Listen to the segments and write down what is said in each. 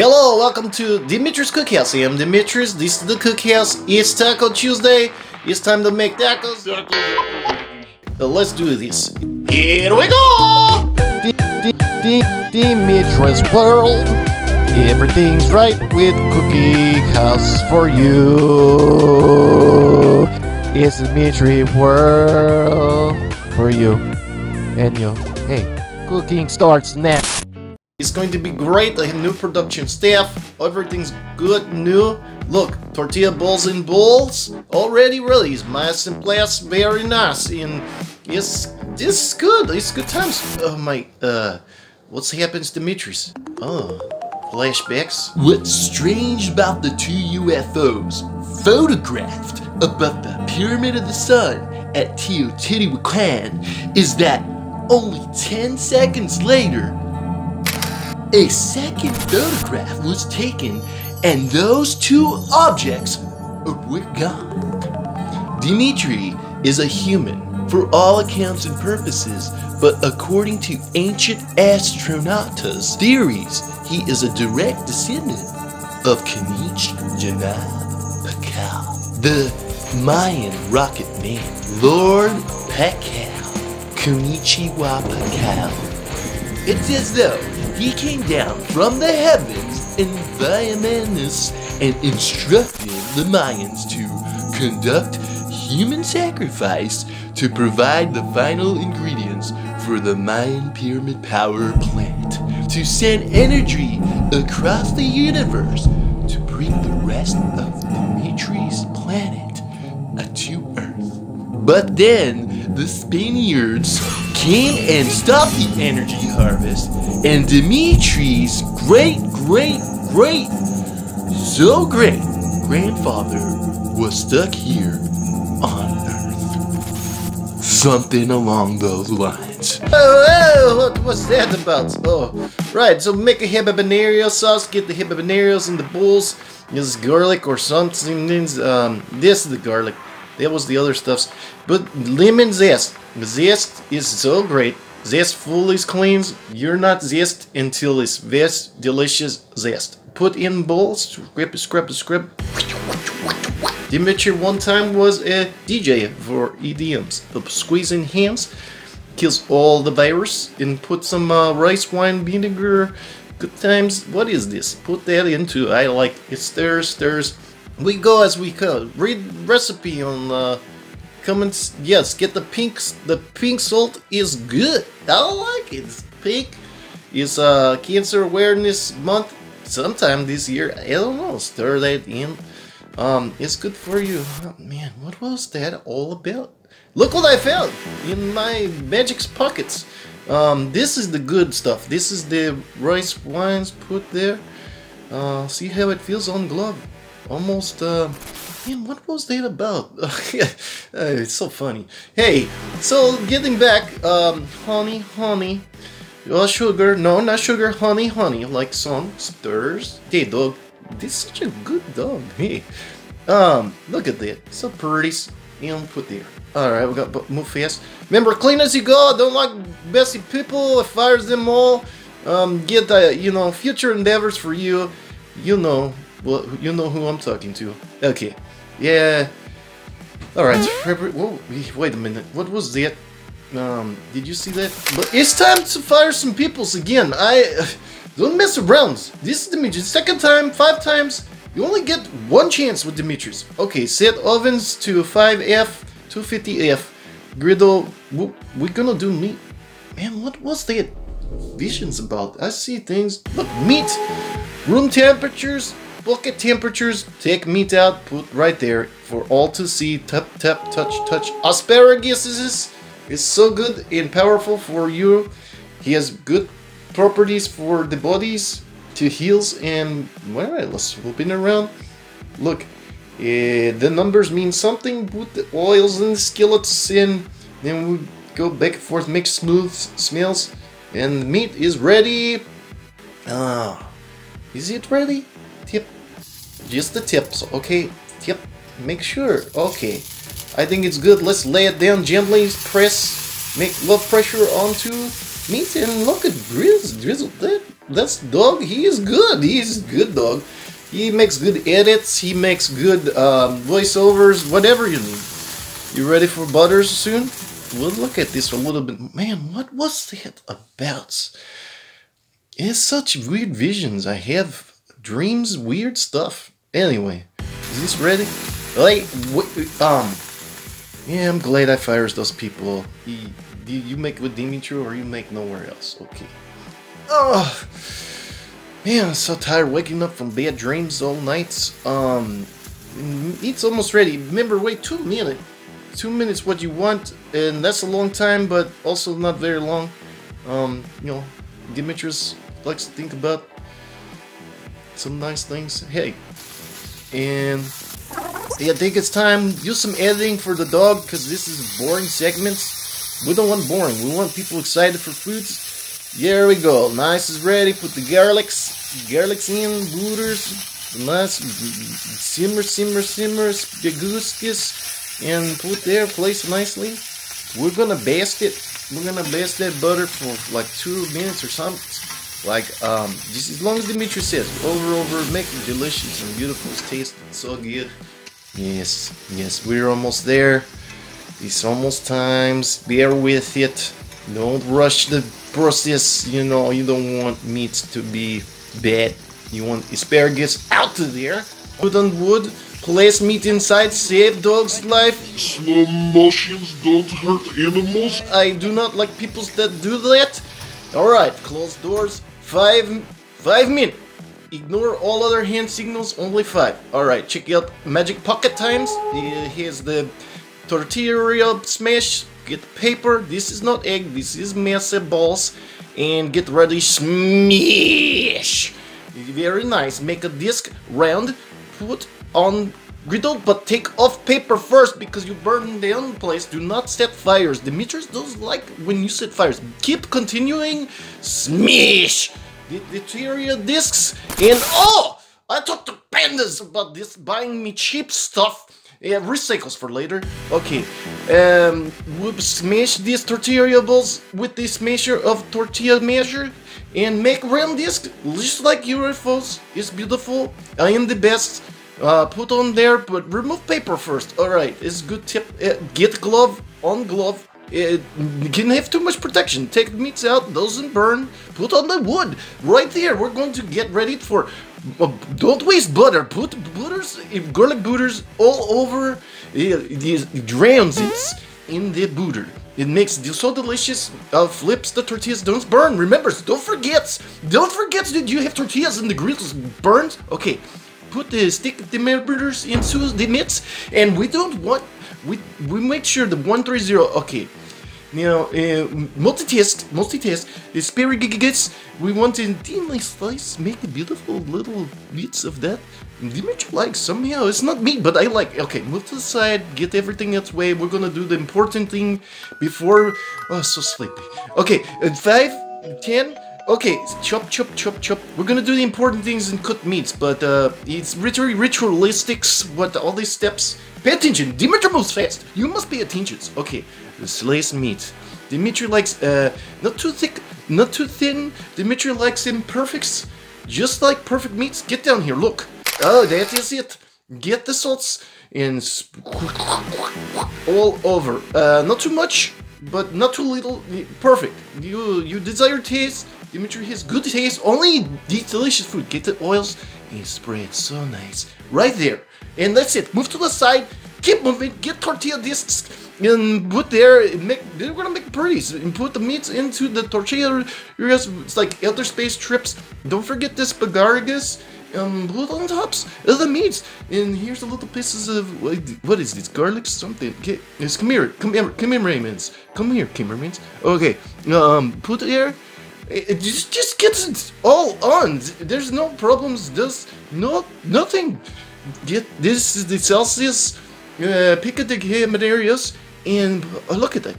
Hello, welcome to Dimitri's Kookhaus. I am Dee Meattree's. This is the Kookhaus. It's Taco Tuesday. It's time to make tacos. Uh, let's do this. Here we go! Dee Meattree's World. Everything's right with Cookie House for you. It's Dee Meattree World for you and you. Hey, cooking starts now. It's going to be great. Have new production staff. Everything's good, new. Look, tortilla balls in bowls already released. Mass and blast, very nice. And yes, this is good. It's good times. Oh my, uh, what's happens, Dee Meattree's? Oh, flashbacks. What's strange about the two UFOs photographed above the Pyramid of the Sun at Teotihuacan is that only 10 seconds later, a second photograph was taken and those two objects were gone. Dee Meattree is a human for all accounts and purposes, but according to ancient astronautas' theories, he is a direct descendant of K'inich Janaab Pakal, the Mayan rocket man, Lord Pakal, Kunichiwa Pakal. It's as though he came down from the heavens in Viamanus and instructed the Mayans to conduct human sacrifice to provide the final ingredients for the Mayan pyramid power plant, to send energy across the universe to bring the rest of Dee Meattree's planet to Earth. But then the Spaniards came and stopped the energy harvest, and Dee Meattree's great, great, great, so great grandfather was stuck here on Earth. Something along those lines. Oh, oh, what was that about? Oh, right, so make a habanero sauce, get the habaneros in the bowls, use garlic or something, um, this is the garlic, that was the other stuffs, but lemon zest, zest is so great, zest fully cleans, you're not zest until it's best delicious zest. Put in bowls, scrap, scrap, scrap. Dee Meattree one time was a DJ for EDMs, of squeezing hands, kills all the virus, and put some uh, rice wine vinegar. Good times. What is this? Put that into. I like it. Stirs, stirs. We go as we go. Read recipe on uh, comments. Yes, get the pink. The pink salt is good. I like it. It's pink. It's uh, Cancer Awareness Month. Sometime this year. I don't know. Stir that in. Um, it's good for you. Oh, man, what was that all about? Look what I found in my magic's pockets. Um, this is the good stuff. This is the rice wines put there. Uh, see how it feels on glove. Almost, uh, man, what was that about? uh, it's so funny. Hey, so getting back, um, honey, honey. Oh, sugar. No, not sugar. Honey, honey. Like song. Stirs. Hey, dog. This is such a good dog. Hey. Um, look at that. So pretty. You know, put there. Alright, we got move fast. Remember, clean as you go. Don't like messy people. Fires them all. Um, get the, you know, future endeavors for you. You know, well, you know who I'm talking to. Okay. Yeah. Alright. Whoa, wait a minute. What was that? Um, did you see that? But it's time to fire some peoples again. I don't mess around. This is Dee Meattree. Second time, five times. You only get one chance with Dee Meattree's. Okay, set ovens to 5F, 250F. Griddle, we're gonna do meat. Man, what was that visions about? I see things. Look, meat. Room temperatures, bucket temperatures. Take meat out, put right there for all to see. Tap, tap, touch, touch. Asparagus is, is so good and powerful for you. He has good properties for the bodies to heals and alright let's swooping around look uh, the numbers mean something put the oils and the skillets in then we go back and forth make smooth smells and meat is ready ah is it ready just the tips okay tip make sure okay I think it's good let's lay it down gently press make love pressure onto meat and look at drizzle drizzle that that's dog. He is good. He's good dog. He makes good edits. He makes good um, voiceovers. Whatever you need. You ready for Butters soon? We'll look at this a little bit. Man, what was that about? It's such weird visions. I have dreams, weird stuff. Anyway, is this ready? Like, um, yeah, I'm glad I fires those people. He, you make with Dee Meattree or you make nowhere else. Okay. Oh, man, I'm so tired waking up from bad dreams all night. Um, it's almost ready. Remember, wait two minutes. Two minutes what you want, and that's a long time, but also not very long. Um, you know, Demetrius likes to think about some nice things. Hey, and yeah, I think it's time. Use some editing for the dog because this is boring segments. We don't want boring. We want people excited for foods. Here we go. Nice is ready. Put the garlics, garlics in, booters, nice simmer, simmer, simmer, spaguskus, and put there. Place nicely. We're gonna baste it. We're gonna baste that butter for like two minutes or something. Like um, just as long as Dee Meattree says, over, over, make it delicious and beautiful. It's tasting so good. Yes, yes, we're almost there. It's almost times. Bear with it. Don't rush the process. You know, you don't want meat to be bad. You want asparagus out of there. Put on wood. Place meat inside. Save dog's life. Slow motions don't hurt animals. I do not like people that do that. Alright, close doors. Five, five minutes. Ignore all other hand signals, only five. Alright, check out Magic Pocket Times. Here's the tortilla smash. Get paper. This is not egg, this is masa balls. And get ready, smash! Very nice. Make a disc round, put on griddle, but take off paper first because you burn down place. Do not set fires. Demetrius does like when you set fires. Keep continuing. Smash! the, Tyria discs, and oh! I talked to pandas about this, buying me cheap stuff. Yeah, recycles for later. Okay, um, we'll smash these tortilla balls with this measure of tortilla measure and make round disc just like UFOs. It's beautiful. I am the best. Uh, put on there, but remove paper first. Alright, it's good tip. Uh, get glove on glove it can have too much protection. Take the meats out, doesn't burn. Put on the wood. Right there, we're going to get ready for... Uh, don't waste butter. Put butters, garlic butters all over. It drowns it in the butter. It makes it so delicious. Uh, flips the tortillas, don't burn. Remember, don't forget. Don't forget that you have tortillas and the grills burned. Okay, put the stick the butters into the meats, and we don't want we we make sure the 130 okay you know uh, multitask multitask asparagus we want to thinly slice make a beautiful little bits of that? Dee Meattree likes somehow it's not me but I like okay move to the side get everything its way we're gonna do the important thing before oh so sleepy. Okay uh, five ten Okay, chop, chop, chop, chop. We're gonna do the important things in cooked meats, but uh, it's ritual ritualistics, what, all these steps. Pay attention, Dee Meattree moves fast. You must pay attention. Okay, slice meat. Dee Meattree likes, uh, not too thick, not too thin. Dee Meattree likes imperfects, just like perfect meats. Get down here, look. Oh, that is it. Get the salts and all over. Uh, not too much, but not too little. Perfect. You you desire taste Dee Meattree has good taste, only the delicious food. Get the oils and spray it so nice. Right there. And that's it. Move to the side. Keep moving. Get tortilla discs and put there. Make, they're gonna make pretties and put the meats into the tortilla. It's like outer space trips. Don't forget this asparagus. Um, put on tops of the meats. And here's the little pieces of what is this? Garlic something. Okay, it's come here, come here, come here, Raymonds. Come here, Kim Raymonds. Okay, um, put it there it just, just gets all on. There's no problems. There's no nothing. Get this is the Celsius uh, the areas and uh, look at that.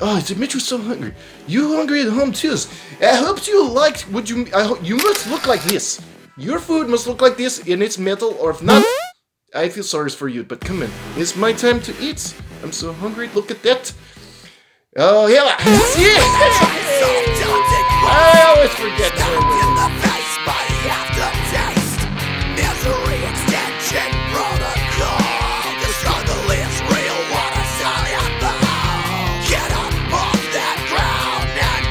Oh, Dee Meattree's so hungry. You hungry at home too? I hope you liked what you. I hope you must look like this. Your food must look like this, and it's metal. Or if not, I feel sorry for you. But come in, it's my time to eat. I'm so hungry. Look at that. Oh yeah, forget to the face Misery extension The struggle is real, what a solid Get up off that ground and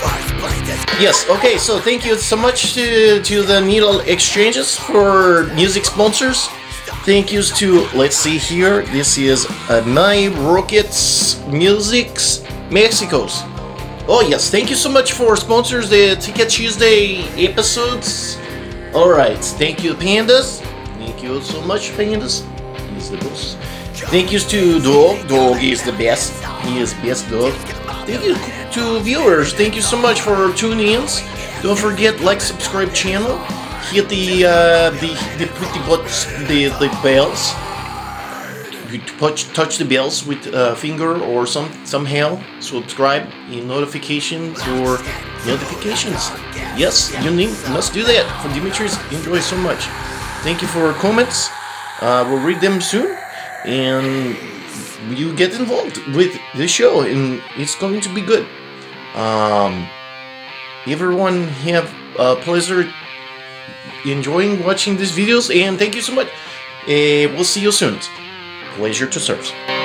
First place is... Yes, okay, so thank you so much to, to the Need All Exchanges for music sponsors. Thank yous to, let's see here, this is my Rockets Musics Mexico's. Oh yes, thank you so much for sponsors the Ticket Tuesday episodes. Alright, thank you Pandas. Thank you so much Pandas. He's the boss. Thank you to Dog. Dog is the best. He is best dog. Thank you to viewers. Thank you so much for tuning in. Don't forget like, subscribe channel. Hit the uh, the the pretty buttons, the the bells. You touch touch the bells with a finger or some somehow. Subscribe in notification or notifications. Yes, you need must do that. For Dee Meattree's enjoy so much. Thank you for comments. Uh, we'll read them soon, and you get involved with the show, and it's going to be good. Um, everyone have a pleasure enjoying watching these videos, and thank you so much. Uh, we'll see you soon. Pleasure to serve.